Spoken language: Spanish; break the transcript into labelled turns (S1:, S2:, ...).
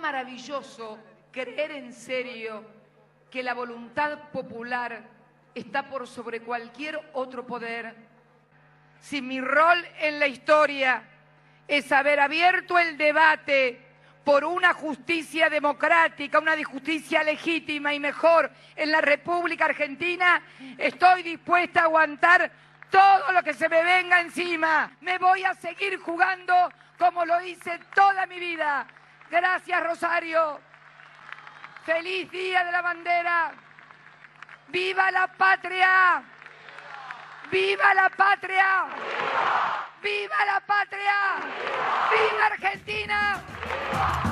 S1: maravilloso creer en serio que la voluntad popular está por sobre cualquier otro poder. Si mi rol en la historia es haber abierto el debate por una justicia democrática, una justicia legítima y mejor en la República Argentina, estoy dispuesta a aguantar todo lo que se me venga encima. Me voy a seguir jugando como lo hice toda mi vida. Gracias, Rosario. Feliz Día de la Bandera. ¡Viva la patria! ¡Viva la patria! ¡Viva la patria! ¡Viva Argentina!